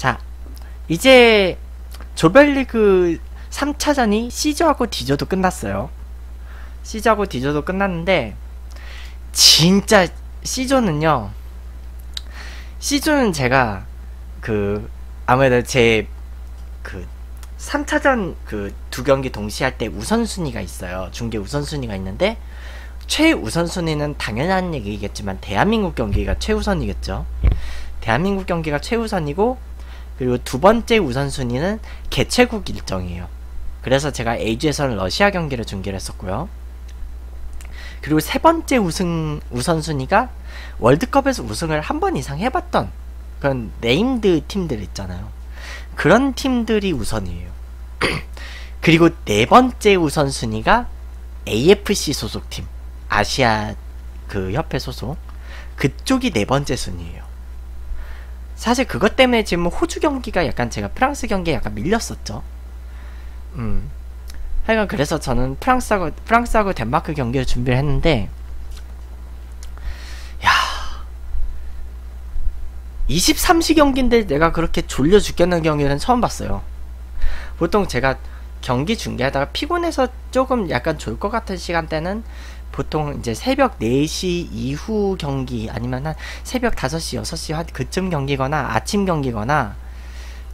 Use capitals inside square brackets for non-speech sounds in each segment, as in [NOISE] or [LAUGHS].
자, 이제 조별리그 3차전이 C조하고 D조도 끝났어요. C조하고 D조도 끝났는데 진짜 C조는요. C조는 제가 그 아무래도 제 그 3차전 그 두 경기 동시에 할 때 우선순위가 있어요. 중계 우선순위가 있는데 최우선순위는 당연한 얘기겠지만 대한민국 경기가 최우선이겠죠. 대한민국 경기가 최우선이고 그리고 두 번째 우선순위는 개최국 일정이에요. 그래서 제가 A주에서는 러시아 경기를 중계를 했었고요. 그리고 세 번째 우승 우선순위가 월드컵에서 우승을 한 번 이상 해봤던 그런 named 팀들 있잖아요. 그런 팀들이 우선이에요. [CLEARS THROAT] 그리고 네 번째 우선순위가 AFC 소속팀, 아시아 그 협회 소속 그쪽이 네 번째 순위예요. 사실 그것 때문에 지금 호주 경기가 약간 제가 프랑스 경기에 약간 밀렸었죠. 음. 하여간 그래서 저는 프랑스하고 프랑스하고 덴마크 경기를 준비를 했는데 야 23시 경기인데 내가 그렇게 졸려 죽겠는 경기는 처음 봤어요. 보통 제가 경기 중계하다가 피곤해서 조금 약간 졸 것 같은 시간대는 보통 이제 새벽 4시 이후 경기 아니면 한 새벽 5시, 6시 한 그쯤 경기거나 아침 경기거나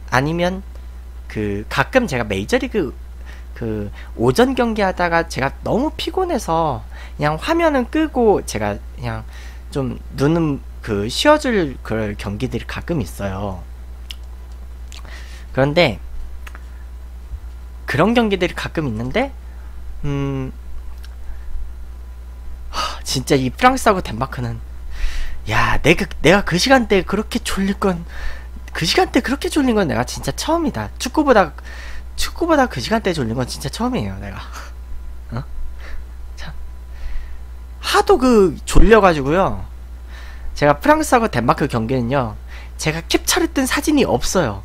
아니면 그 가끔 제가 메이저리그 그 오전 경기 하다가 제가 너무 피곤해서 그냥 화면은 끄고 제가 그냥 좀 눈은 그 쉬어줄 그럴 경기들이 가끔 있어요. 그런데 그런 경기들이 가끔 있는데 음 하, 진짜 이 프랑스하고 덴마크는 야 내가 내가 그 시간대에 그렇게 졸릴 건 그 시간대 그렇게 졸린 건 내가 진짜 처음이다. 축구보다 축구보다 그 시간대에 졸린 건 진짜 처음이에요, 내가. [LAUGHS] 어? 참. 하도 그 졸려가지고요. 제가 프랑스하고 덴마크 경기는요, 제가 캡처를 뜬 사진이 없어요.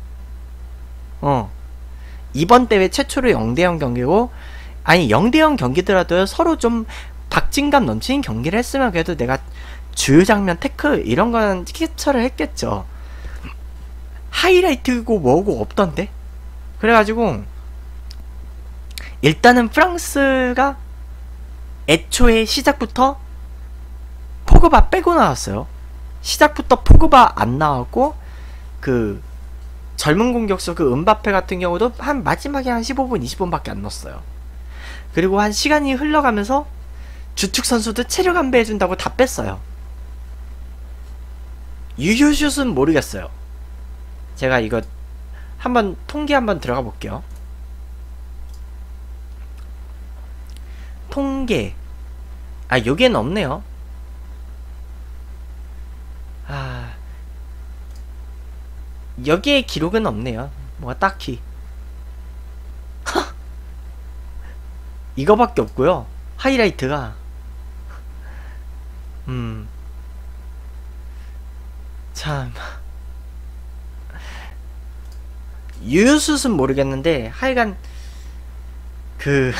어. 이번 대회 최초로 0대0 경기고, 아니, 0대0 경기더라도 서로 좀 박진감 넘치는 경기를 했으면 그래도 내가 주요 장면, 태클, 이런 거는 캡처를 했겠죠. 하이라이트고 뭐고 없던데? 그래가지고 일단은 프랑스가 애초에 시작부터 포그바 빼고 나왔어요. 시작부터 포그바 안 나왔고 그 젊은 공격수 그 은바페 같은 경우도 한 마지막에 한 15분 20분밖에 안 넣었어요. 그리고 한 시간이 흘러가면서 주축 선수들 체력 안배해준다고 다 뺐어요. 유효슛은 모르겠어요. 제가 이거 한번 통계 한번 들어가 볼게요. 통계. 아, 여기에는 없네요. 아. 여기에 기록은 없네요. 뭐가 딱히. [LAUGHS] 이거밖에 없고요. 하이라이트가 참. 유효슛은 모르겠는데 하여간 그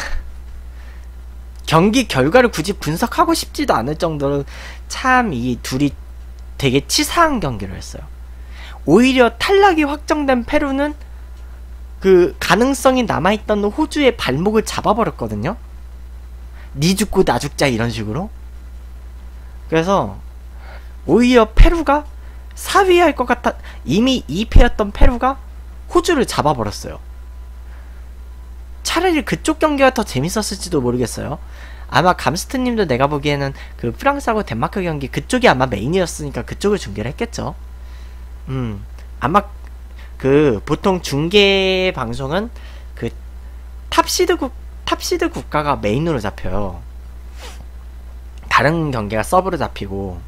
경기 결과를 굳이 분석하고 싶지도 않을 정도로 참 이 둘이 되게 치사한 경기를 했어요. 오히려 탈락이 확정된 페루는 그 가능성이 남아있던 호주의 발목을 잡아버렸거든요. 니 죽고 나 죽자 이런 식으로. 그래서 오히려 페루가 4위 할 것 같아 이미 2패였던 페루가 호주를 잡아버렸어요. 차라리 그쪽 경기가 더 재밌었을지도 모르겠어요. 아마 감스트님도 내가 보기에는 그 프랑스하고 덴마크 경기 그쪽이 아마 메인이었으니까 그쪽을 중계를 했겠죠. 음, 아마 그 보통 중계 방송은 그 탑시드 국 탑시드 국가가 메인으로 잡혀요. 다른 경기가 서브로 잡히고.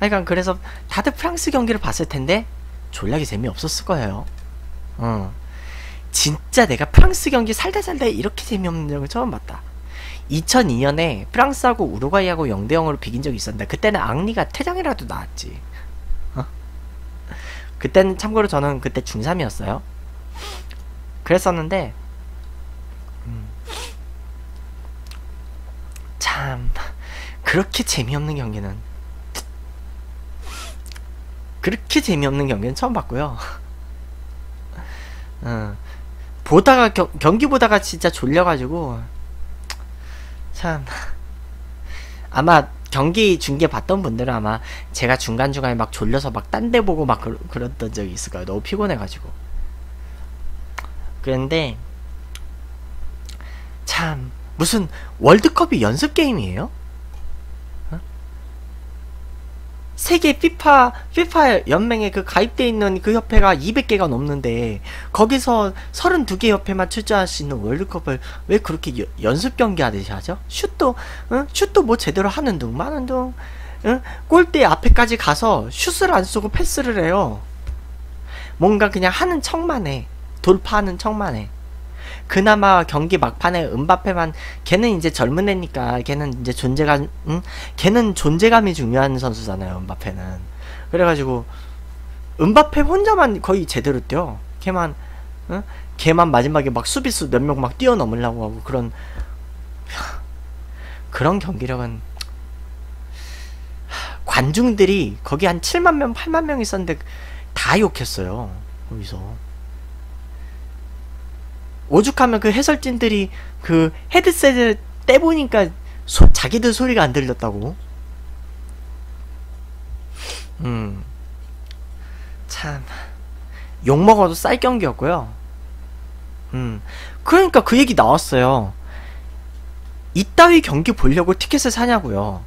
그러니까 그래서 다들 프랑스 경기를 봤을 텐데 졸라게 재미없었을 거예요. 어. 진짜 내가 프랑스 경기 살다 살다 이렇게 재미없는 적을 처음 봤다. 2002년에 프랑스하고 우루과이하고 0대 0으로 비긴 적이 있었는데 그때는 앙리가 퇴장이라도 나왔지. 어? 그때는 참고로 저는 그때 중3이었어요. 그랬었는데 음. 참 그렇게 재미없는 경기는 그렇게 재미없는 경기는 처음 봤고요. [LAUGHS] 어, 보다가 겨, 경기 보다가 진짜 졸려가지고 참 아마 경기 중계 봤던 분들은 아마 제가 중간 중간에 막 졸려서 막 딴 데 보고 막 그, 그랬던 적이 있을 거예요. 너무 피곤해가지고. 그런데 참 무슨 월드컵이 연습 게임이에요? 세계 피파 피파 연맹에 그 가입돼 있는 그 협회가 200개가 넘는데 거기서 32개 협회만 출전할 수 있는 월드컵을 왜 그렇게 여, 연습 경기 하듯이 하죠? 슛도 응? 슛도 뭐 제대로 하는 둥 마는 둥 응? 골대 앞에까지 가서 슛을 안 쏘고 패스를 해요. 뭔가 그냥 하는 척만 해. 돌파하는 척만 해. 그나마 경기 막판에 은바페만 걔는 이제 젊은 애니까 걔는 이제 존재감 응? 걔는 존재감이 중요한 선수잖아요 은바페는 그래가지고 은바페 혼자만 거의 제대로 뛰어 걔만 응? 걔만 마지막에 막 수비수 몇 명 막 뛰어넘으려고 하고 그런 [LAUGHS] 그런 경기력은 관중들이 거기 한 7만 명 8만 명 있었는데 다 욕했어요 거기서 오죽하면 그 해설진들이 그 헤드셋을 떼보니까 소, 자기들 소리가 안 들렸다고. 음. 참. 욕먹어도 쌀 경기였고요. 음. 그러니까 그 얘기 나왔어요. 이따위 경기 보려고 티켓을 사냐고요.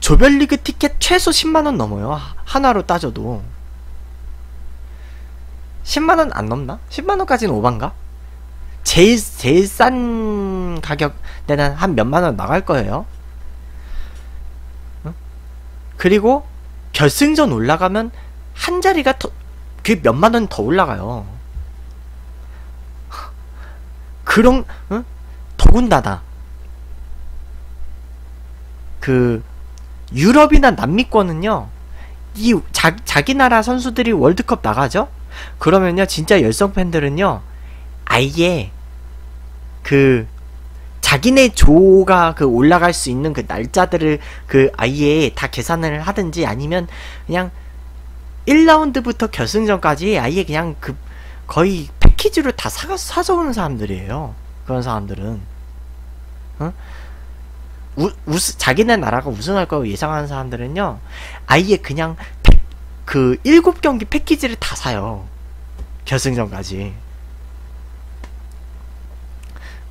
조별리그 티켓 최소 10만원 넘어요. 하나로 따져도. 10만원 안 넘나? 10만원까지는 오반가? 제일 제일 싼 가격 내는 한 몇만 원 나갈 거예요. 응? 그리고 결승전 올라가면 한 자리가 더, 그 몇만 원 더 올라가요. 그런 응? 더군다나 그 유럽이나 남미권은요. 이 자, 자기 나라 선수들이 월드컵 나가죠? 그러면요 진짜 열성 팬들은요 아예 그 자기네 조가 그 올라갈 수 있는 그 날짜들을 그 아예 다 계산을 하든지 아니면 그냥 1라운드부터 결승전까지 아예 그냥 그 거의 패키지로 다 사, 사서 는 사람들이에요. 그런 사람들은. 어? 우, 우스, 자기네 나라가 우승할 거라고 예상하는 사람들은요, 아예 그냥 패, 그 7경기 패키지를 다 사요. 결승전까지.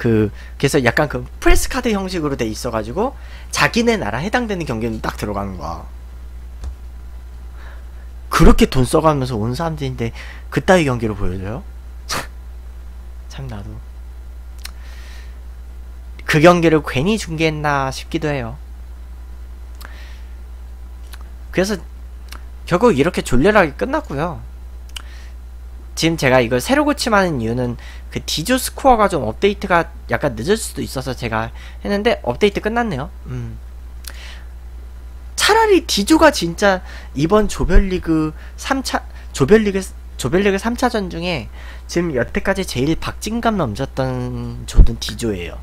그 그래서 약간 그 프레스 카드 형식으로 돼 있어가지고 자기네 나라 해당되는 경기는 딱 들어가는 거야. 그렇게 돈 써가면서 온 사람들인데 그따위 경기를 보여줘요? 참 나도 그 경기를 괜히 중계했나 싶기도 해요. 그래서 결국 이렇게 졸렬하게 끝났고요. 지금 제가 이걸 새로 고침하는 이유는 그 디조 스코어가 좀 업데이트가 약간 늦을 수도 있어서 제가 했는데 업데이트 끝났네요. 음. 차라리 디조가 진짜 이번 조별리그 3차 조별리그 조별리그 3차전 중에 지금 여태까지 제일 박진감 넘쳤던 조는 디조예요.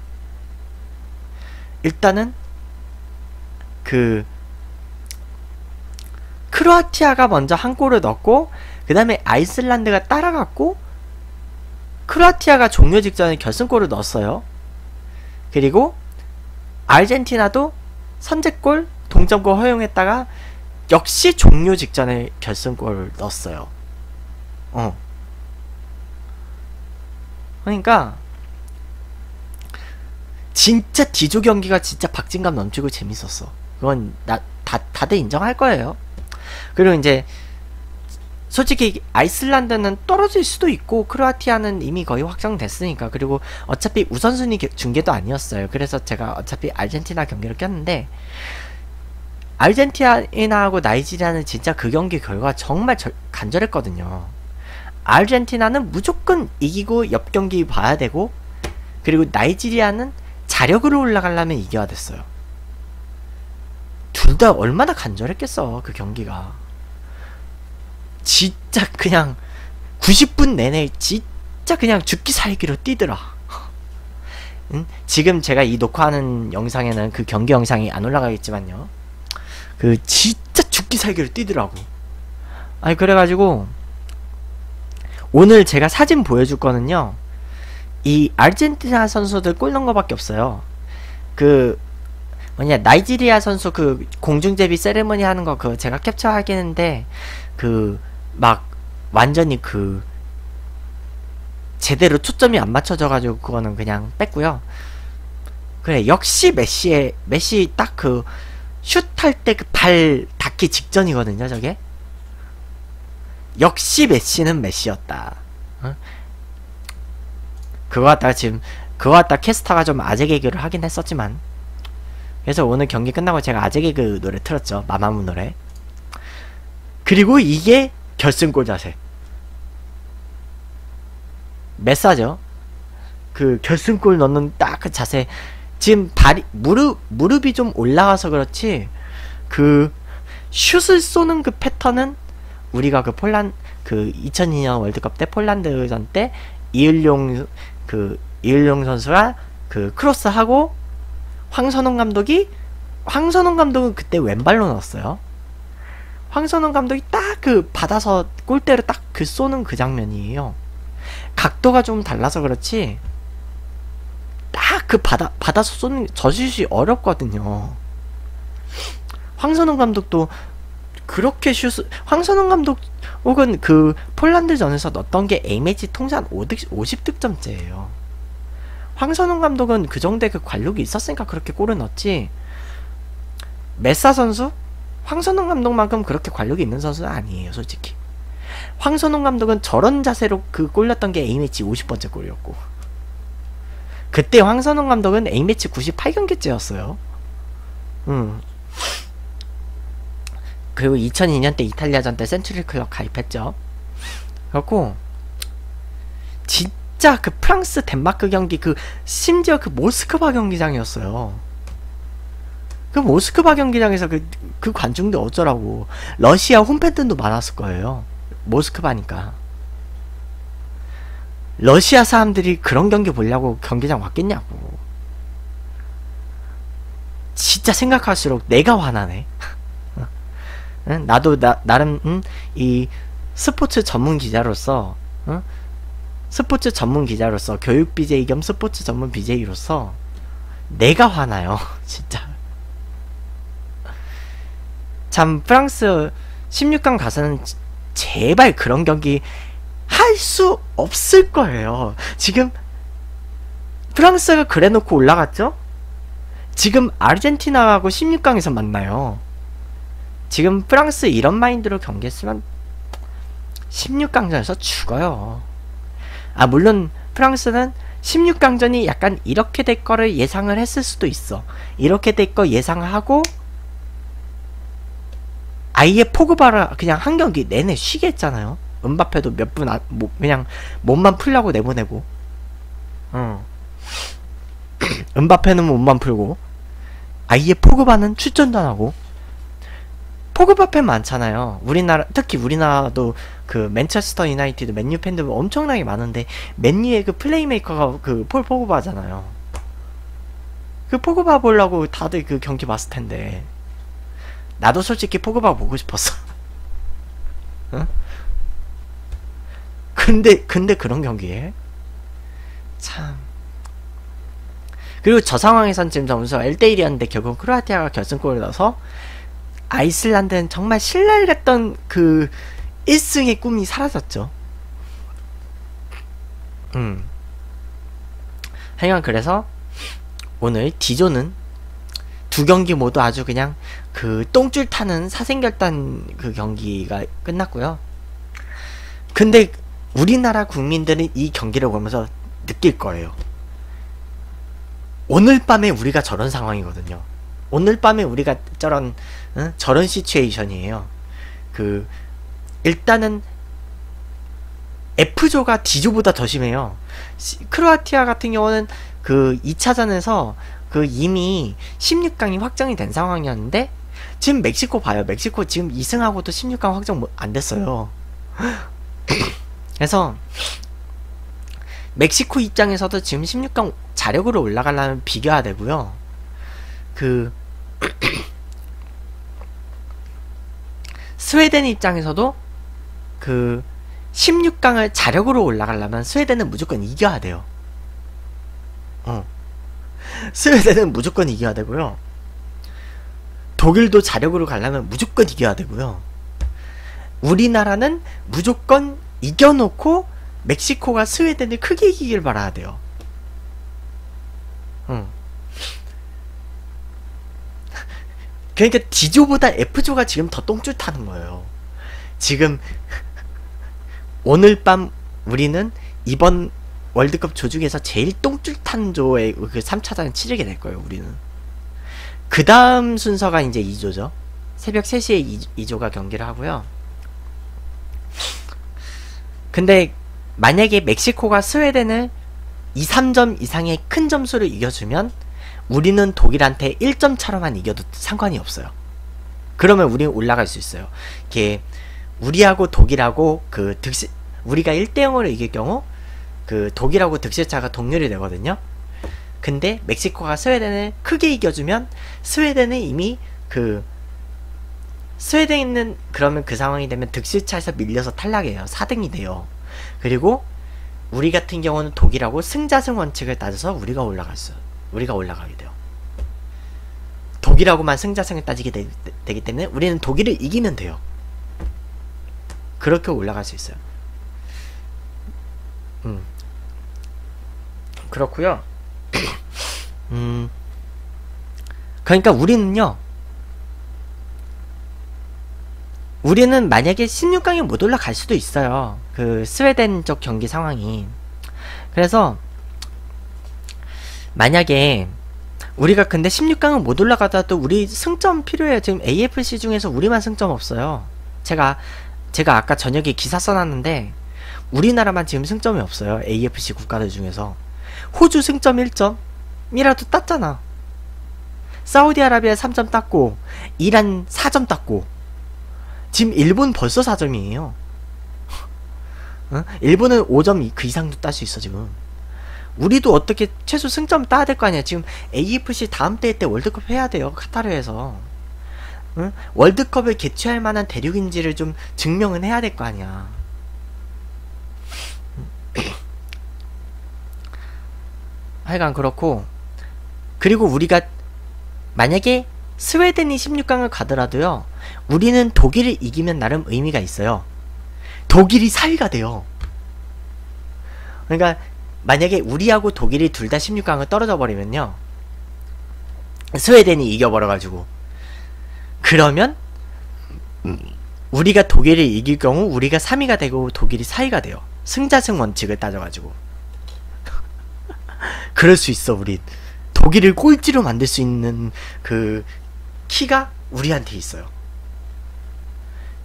일단은 그 크로아티아가 먼저 한 골을 넣고 그 다음에 아이슬란드가 따라갔고 크로아티아가 종료 직전에 결승골을 넣었어요. 그리고 아르헨티나도 선제골, 동점골 허용했다가 역시 종료 직전에 결승골을 넣었어요. 어. 그러니까 진짜 디조 경기가 진짜 박진감 넘치고 재밌었어. 그건 나 다 다들 인정할 거예요. 그리고 이제 솔직히 아이슬란드는 떨어질 수도 있고 크로아티아는 이미 거의 확정됐으니까 그리고 어차피 우선순위 중계도 아니었어요. 그래서 제가 어차피 아르헨티나 경기를 꼈는데 아르헨티나하고 나이지리아는 진짜 그 경기 결과 정말 절, 간절했거든요. 아르헨티나는 무조건 이기고 옆 경기 봐야 되고 그리고 나이지리아는 자력으로 올라가려면 이겨야 됐어요. 둘 다 얼마나 간절했겠어 그 경기가. 진짜 그냥 90분 내내 진짜 그냥 죽기 살기로 뛰더라. 응? 지금 제가 이 녹화하는 영상에는 그 경기 영상이 안 올라가겠지만요. 그 진짜 죽기 살기로 뛰더라고. 아니 그래가지고 오늘 제가 사진 보여줄 거는요. 이 아르헨티나 선수들 골 넣은 거밖에 없어요. 그 뭐냐 나이지리아 선수 그 공중제비 세레머니 하는 거 그 제가 캡처하긴 했는데 그 막 완전히 그 제대로 초점이 안 맞춰져 가지고 그거는 그냥 뺐고요. 그래 역시 메시의 메시 딱 그 슛할 때 그 발 닿기 직전이거든요 저게. 역시 메시는 메시였다. 어? 그거 갖다가 지금 그거 갖다 캐스터가 좀 아재 개그를 하긴 했었지만. 그래서 오늘 경기 끝나고 제가 아재 개그 노래 틀었죠. 마마무 노래. 그리고 이게 결승골 자세. 메사죠. 그 결승골 넣는 딱 그 자세. 지금 발이 무릎 무릎이 좀 올라가서 그렇지 그 슛을 쏘는 그 패턴은 우리가 그 폴란 그 2002년 월드컵 때 폴란드전 때 이을용 그 이을용 선수가 그 크로스하고 황선홍 감독이 황선홍 감독은 그때 왼발로 넣었어요. 황선홍 감독이 딱 그 받아서 골대로 딱그 쏘는 그 장면이에요. 각도가 좀 달라서 그렇지 딱 그 받아 받아서 쏘는 저 슛이 어렵거든요. 황선홍 감독도 그렇게 슛 황선홍 감독 혹은 그 폴란드전에서 넣었던 게 A매치 통산 50득점째예요. 황선홍 감독은 그 정도의 그 관록이 있었으니까 그렇게 골을 넣었지. 메사 선수? 황선홍 감독만큼 그렇게 관록이 있는 선수는 아니에요, 솔직히. 황선홍 감독은 저런 자세로 그 골렸던 게 A매치 50번째 골이었고. 그때 황선홍 감독은 A매치 98경기째였어요. 음. 그리고 2002년 때 이탈리아전 때 센츄리 클럽 가입했죠. 그렇고 진짜 그 프랑스 덴마크 경기 그 심지어 그 모스크바 경기장이었어요. 그 모스크바 경기장에서 그, 그 관중들 어쩌라고 러시아 홈팬들도 많았을 거예요. 모스크바니까. 러시아 사람들이 그런 경기 보려고 경기장 왔겠냐고. 진짜 생각할수록 내가 화나네. [LAUGHS] 응? 나도 나, 나름 응? 이 스포츠 전문 기자로서 응? 스포츠 전문 기자로서 교육 BJ 겸 스포츠 전문 BJ로서 내가 화나요 [LAUGHS] 진짜 참 프랑스 16강 가서는 제발 그런 경기 할 수 없을 거예요 지금 프랑스가 그래 놓고 올라갔죠 지금 아르헨티나하고 16강에서 만나요 지금 프랑스 이런 마인드로 경기했으면 16강전에서 죽어요. 아 물론 프랑스는 16강전이 약간 이렇게 될 거를 예상을 했을 수도 있어. 이렇게 될 거 예상하고 아예 포그바를 그냥 한 경기 내내 쉬게 했잖아요. 은바페도 몇 분 아, 뭐, 그냥 몸만 풀려고 내보내고. 어. [CLEARS THROAT] 은바페는 몸만 풀고 아예 포그바는 출전도 안 하고 포그바 팬 많잖아요. 우리나라 특히 우리나라도 그 맨체스터 유나이티드 맨유 팬들 엄청나게 많은데 맨유의 그 플레이메이커가 그 폴 포그바잖아요. 그 포그바 보려고 다들 그 경기 봤을 텐데 나도 솔직히 포그바 보고 싶었어. [LAUGHS] 응? 근데 근데 그런 경기에 참 그리고 저 상황에선 지금 점수가 1대1이었는데 결국 크로아티아가 결승골을 넣어서 아이슬란드는 정말 신뢰를 했던 그 1승의 꿈이 사라졌죠. 음. 하여간 그래서 오늘 D조는 두 경기 모두 아주 그냥 그 똥줄 타는 사생결단 그 경기가 끝났고요. 근데 우리나라 국민들은 이 경기를 보면서 느낄 거예요. 오늘 밤에 우리가 저런 상황이거든요. 오늘 밤에 우리가 저런 응? 저런 시츄에이션이에요. 그 일단은 F조가 D조보다 더 심해요. 시, 크로아티아 같은 경우는 그 2차전에서 그 이미 16강이 확정이 된 상황이었는데 지금 멕시코 봐요. 멕시코 지금 2승하고도 16강 확정 안 됐어요. [LAUGHS] 그래서 멕시코 입장에서도 지금 16강 자력으로 올라가려면 비교해야 되고요. 그 [CLEARS THROAT] 스웨덴 입장에서도 그 16강을 자력으로 올라가려면 스웨덴은 무조건 이겨야 돼요. 어. 스웨덴은 무조건 이겨야 되고요. 독일도 자력으로 가려면 무조건 이겨야 되고요. 우리나라는 무조건 이겨놓고 멕시코가 스웨덴을 크게 이기길 바라야 돼요. 응. 그러니까 D조보다 F조가 지금 더 똥줄 타는 거예요. 지금 오늘 밤 우리는 이번 월드컵 조 중에서 제일 똥줄 탄 조의 그 3차전 치르게 될 거예요, 우리는. 그 다음 순서가 이제 2조죠. 새벽 3시에 2, 조가 경기를 하고요. 근데 만약에 멕시코가 스웨덴을 2, 3점 이상의 큰 점수를 이겨주면 우리는 독일한테 1점 차로만 이겨도 상관이 없어요. 그러면 우리는 올라갈 수 있어요. 이게 우리하고 독일하고 그 득실 우리가 1대 0으로 이길 경우 그 독일하고 득실차가 동률이 되거든요. 근데 멕시코가 스웨덴을 크게 이겨주면 스웨덴은 이미 그 스웨덴은 그러면 그 상황이 되면 득실차에서 밀려서 탈락해요. 4등이 돼요. 그리고 우리 같은 경우는 독일하고 승자승 원칙을 따져서 우리가 올라갔어. 우리가 올라가게 돼요. 독일하고만 승자승을 따지게 되, 기 때문에 우리는 독일을 이기면 돼요. 그렇게 올라갈 수 있어요. 음. 그렇고요. [COUGHS] 음. 그러니까 우리는요. 우리는 만약에 16강에 못 올라갈 수도 있어요. 그 스웨덴적 경기 상황이. 그래서 만약에 우리가 근데 16강은 못 올라가더라도 우리 승점 필요해요. 지금 AFC 중에서 우리만 승점 없어요. 제가 제가 아까 저녁에 기사 써놨는데 우리나라만 지금 승점이 없어요. AFC 국가들 중에서 호주 승점 1점이라도 땄잖아. 사우디아라비아 3점 땄고 이란 4점 땄고 지금 일본 벌써 4점이에요. 어? [LAUGHS] 일본은 5점 그 이상도 딸 수 있어 지금. 우리도 어떻게 최소 승점 따야 될 거 아니야. 지금 AFC 다음 대회 때 월드컵 해야 돼요. 카타르에서. 응? 월드컵을 개최할 만한 대륙인지를 좀 증명은 해야 될 거 아니야. 하여간 그렇고 그리고 우리가 만약에 스웨덴이 16강을 가더라도요. 우리는 독일을 이기면 나름 의미가 있어요. 독일이 4위가 돼요. 그러니까 만약에 우리하고 독일이 둘 다 16강을 떨어져 버리면요. 스웨덴이 이겨버려가지고. 그러면 우리가 독일을 이길 경우 우리가 3위가 되고 독일이 4위가 돼요. 승자승 원칙을 따져가지고. 그럴 수 있어, 우리. 독일을 꼴찌로 만들 수 있는 그 키가 우리한테 있어요.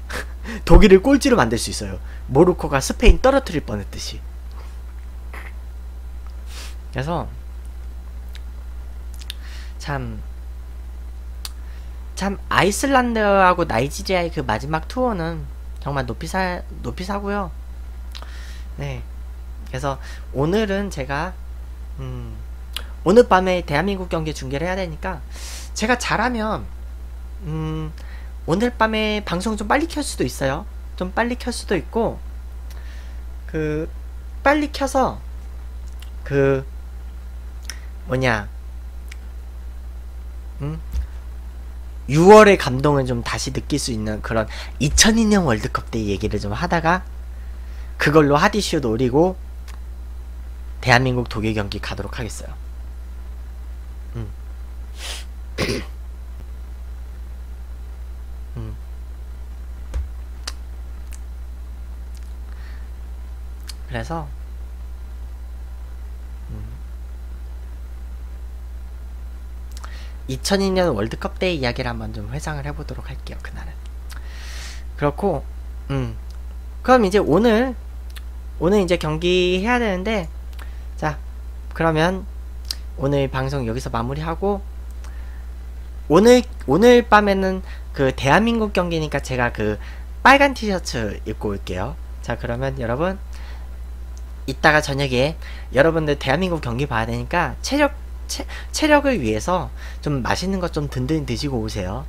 [LAUGHS] 독일을 꼴찌로 만들 수 있어요. 모로코가 스페인 떨어뜨릴 뻔했듯이. 그래서 참, 참 아이슬란드하고 나이지리아의 그 마지막 투어는 정말 높이 사 높이 사고요. 네. 그래서 오늘은 제가 음, 오늘 밤에 대한민국 경기 중계를 해야 되니까 제가 잘하면 음, 오늘 밤에 방송 좀 빨리 켤 수도 있어요. 좀 빨리 켤 수도 있고 그 빨리 켜서 그 뭐냐 음? 6월의 감동을 좀 다시 느낄 수 있는 그런 2002년 월드컵 때 얘기를 좀 하다가 그걸로 하디슈 노리고 대한민국 독일 경기 가도록 하겠어요. 음. [COUGHS] 음. 그래서 2002년 월드컵 때 이야기를 한번 좀 회상을 해보도록 할게요. 그날은. 그렇고, 음. 그럼 이제 오늘, 오늘 이제 경기 해야 되는데, 자, 그러면 오늘 방송 여기서 마무리하고, 오늘, 오늘 밤에는 그 대한민국 경기니까 제가 그 빨간 티셔츠 입고 올게요. 자, 그러면 여러분, 이따가 저녁에 여러분들 대한민국 경기 봐야 되니까 체력 체, 체력을 위해서 좀 맛있는 것 좀 든든히 드시고 오세요.